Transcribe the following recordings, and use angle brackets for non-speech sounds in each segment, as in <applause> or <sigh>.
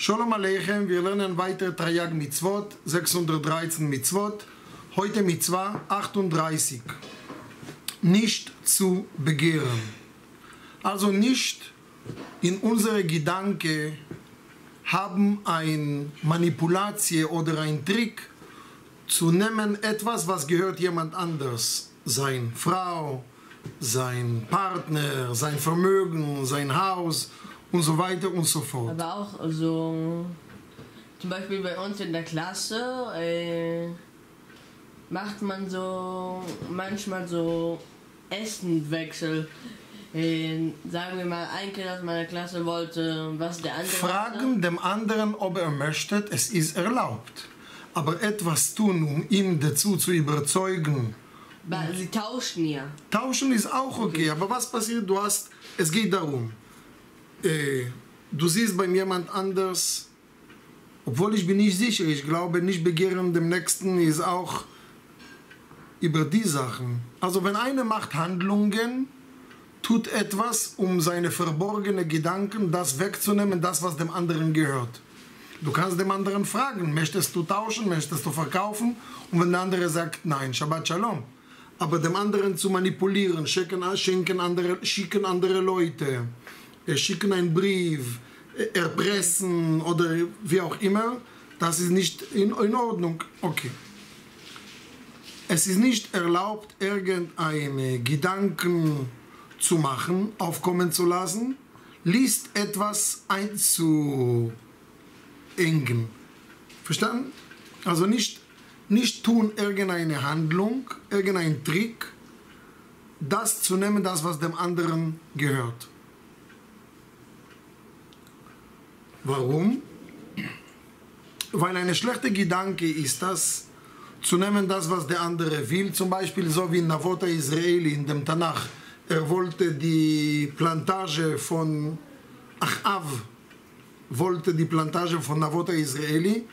Shalom Aleichem, wir lernen weiter Trayag Mitzvot, 613 Mitzvot. Heute Mitzvah 38. Nicht zu begehren. Also nicht in unsere Gedanken haben eine Manipulation oder ein Trick zu nehmen etwas, was gehört jemand anders. Sein Frau, sein Partner, sein Vermögen, sein Haus und so weiter und so fort. Aber auch so, zum Beispiel bei uns in der Klasse äh, macht man so manchmal so Essenwechsel. Äh, sagen wir mal, ein Kind aus meiner Klasse wollte, was der andere Fragen dem anderen, ob er möchte, es ist erlaubt. Aber etwas tun, um ihn dazu zu überzeugen, hatte. Sie tauschen ja. Tauschen ist auch okay, aber was passiert? Du hast, es geht darum, äh, du siehst bei jemand anders, obwohl ich bin nicht sicher, ich glaube, nicht begehren dem Nächsten ist auch über die Sachen. Also wenn einer macht Handlungen, tut etwas, um seine verborgenen Gedanken, das wegzunehmen, das, was dem anderen gehört. Du kannst dem anderen fragen, möchtest du tauschen, möchtest du verkaufen? Und wenn der andere sagt, nein, Shabbat Shalom. Aber dem anderen zu manipulieren, schicken, schenken andere, schicken andere Leute, schicken einen Brief, erpressen oder wie auch immer, das ist nicht in, in Ordnung. Okay. Es ist nicht erlaubt, irgendeine Gedanken zu machen, aufkommen zu lassen, liest etwas einzuengen. Verstanden? Also nicht, nicht tun irgendeine Handlung, irgendein Trick, das zu nehmen, das was dem anderen gehört. Warum? Weil eine schlechte Gedanke ist das, zu nehmen das, was der andere will, zum Beispiel so wie Navota Israeli in dem Tanach. Er wollte die Plantage von Achav, wollte die Plantage von Navota Israeli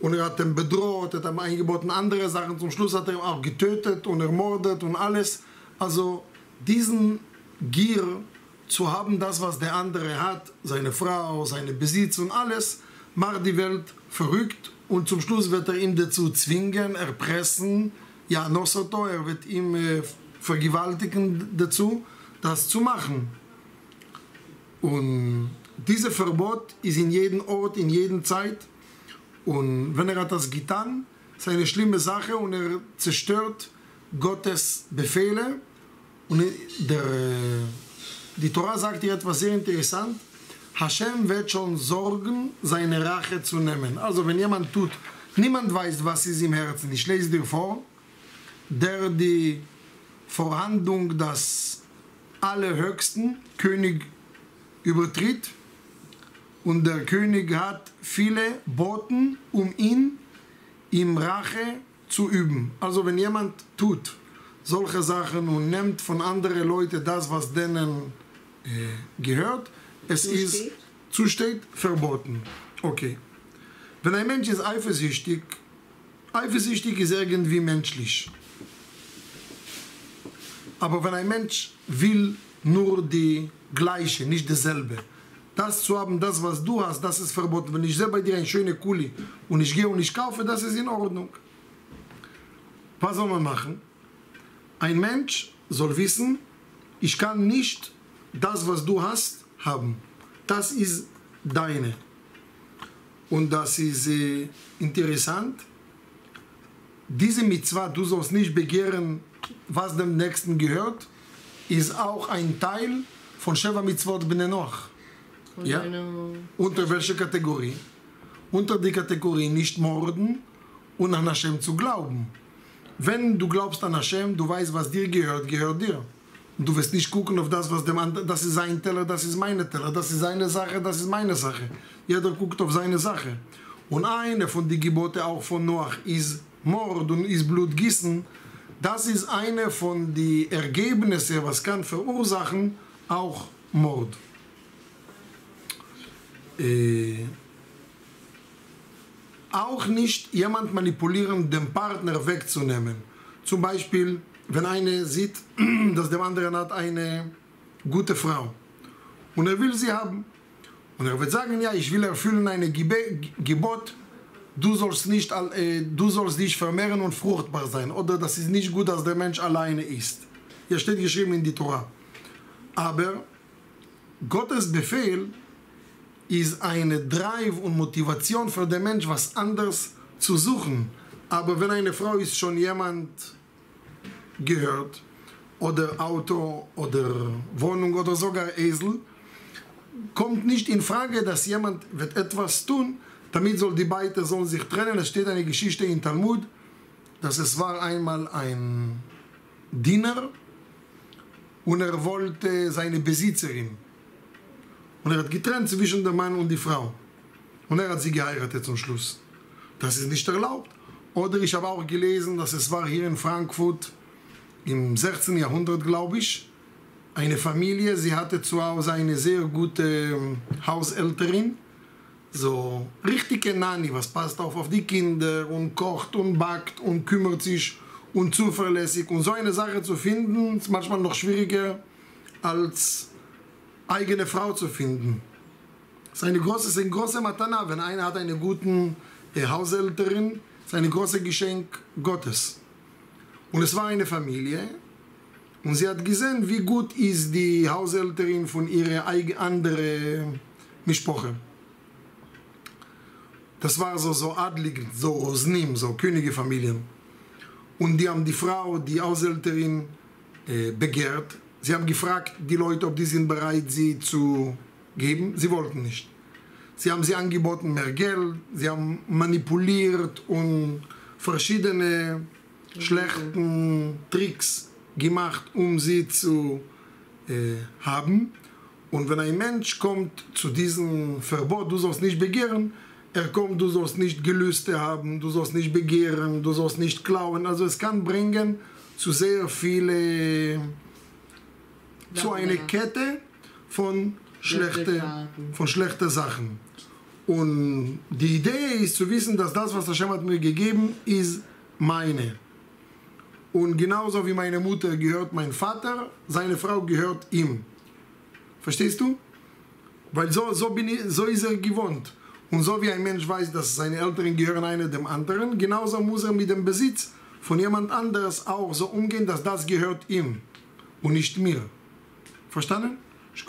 und er hat ihn bedroht, hat ihm eingeboten andere Sachen. Zum Schluss hat er ihn auch getötet und ermordet und alles. Also diesen Gier zu haben, das, was der andere hat, seine Frau, seine Besitz und alles, macht die Welt verrückt und zum Schluss wird er ihn dazu zwingen, erpressen, ja, noch so toll, er wird ihm äh, vergewaltigen dazu, das zu machen. Und dieses Verbot ist in jedem Ort, in jeder Zeit. Und wenn er hat das getan, ist eine schlimme Sache und er zerstört Gottes Befehle. Und der, die Torah sagt hier etwas sehr interessant. Hashem wird schon sorgen, seine Rache zu nehmen. Also wenn jemand tut, niemand weiß, was ist im Herzen. Ich lese dir vor, der die Verhandlung des Allerhöchsten, König, übertritt und der König hat viele Boten, um ihn im Rache zu üben. Also wenn jemand tut solche Sachen und nimmt von anderen Leuten das, was denen gehört, es Zusteht? ist zusteht verboten. Okay. Wenn ein Mensch ist eifersüchtig, eifersüchtig ist irgendwie menschlich. Aber wenn ein Mensch will nur die gleiche, nicht dasselbe, das zu haben, das was du hast, das ist verboten. Wenn ich sehe bei dir eine schöne Kuli und ich gehe und ich kaufe, das ist in Ordnung. Was soll man machen? Ein Mensch soll wissen, ich kann nicht das, was du hast, haben. Das ist deine. Und das ist äh, interessant. Diese Mitzvah, du sollst nicht begehren, was dem Nächsten gehört, ist auch ein Teil von Sheva Mitzvot Bnei Noach. Ja. Unter welcher Kategorie? Unter die Kategorie nicht morden und an Hashem zu glauben. Wenn du glaubst an Hashem, du weißt, was dir gehört, gehört dir. Und du wirst nicht gucken auf das, was dem anderen, das ist sein Teller, das ist meine Teller, das ist seine Sache, das ist meine Sache. Jeder guckt auf seine Sache. Und eine von den Geboten auch von Noach ist Mord und ist Blutgießen. Das ist eine von den Ergebnissen, was kann verursachen, auch Mord. Äh, auch nicht jemand manipulieren, den Partner wegzunehmen. Zum Beispiel, wenn einer sieht, <clears throat> dass der andere hat eine gute Frau und er will sie haben. Und er wird sagen, ja, ich will erfüllen eine Gebe Gebot, du sollst, nicht, äh, du sollst dich vermehren und fruchtbar sein. Oder das ist nicht gut, dass der Mensch alleine ist. Hier steht geschrieben in die Tora. Aber Gottes Befehl ist eine Drive und Motivation für den Mensch, was anders zu suchen. Aber wenn eine Frau ist schon jemand gehört, oder Auto, oder Wohnung, oder sogar Esel, kommt nicht in Frage, dass jemand wird etwas tun, damit soll die beiden sollen sich trennen. Es steht eine Geschichte in Talmud, dass es war einmal ein Diener und er wollte seine Besitzerin. Und er hat getrennt zwischen dem Mann und die Frau. Und er hat sie geheiratet zum Schluss. Das ist nicht erlaubt. Oder ich habe auch gelesen, dass es war hier in Frankfurt im 16. Jahrhundert, glaube ich, eine Familie, sie hatte zu Hause eine sehr gute ähm, Haushälterin, so richtige Nanny, was passt auf auf die Kinder und kocht und backt und kümmert sich und zuverlässig. Und so eine Sache zu finden, ist manchmal noch schwieriger als eigene Frau zu finden. Das ist eine große, ist eine große Matana, wenn einer hat eine gute äh, Haushälterin, ist ein großes Geschenk Gottes. Und es war eine Familie, und sie hat gesehen, wie gut ist die Haushälterin von ihrer anderen Mischproche. Das war so, so adlig, so Rosnim, so Königefamilien. Und die haben die Frau, die Haushälterin, äh, begehrt. Sie haben gefragt, die Leute, ob die sind bereit, sie zu geben. Sie wollten nicht. Sie haben sie angeboten mehr Geld, sie haben manipuliert und verschiedene schlechten Tricks gemacht, um sie zu äh, haben. Und wenn ein Mensch kommt zu diesem Verbot, du sollst nicht begehren, er kommt, du sollst nicht Gelüste haben, du sollst nicht begehren, du sollst nicht klauen. Also es kann bringen zu sehr viele, zu einer Kette von schlechten von schlechte Sachen. Und die Idee ist zu wissen, dass das, was Hashem hat mir gegeben, ist meine. Und genauso wie meine Mutter gehört mein Vater, seine Frau gehört ihm. Verstehst du? Weil so, so, bin ich, so ist er gewohnt. Und so wie ein Mensch weiß, dass seine Eltern gehören einer dem anderen, genauso muss er mit dem Besitz von jemand anderes auch so umgehen, dass das gehört ihm und nicht mir. Verstanden? Ich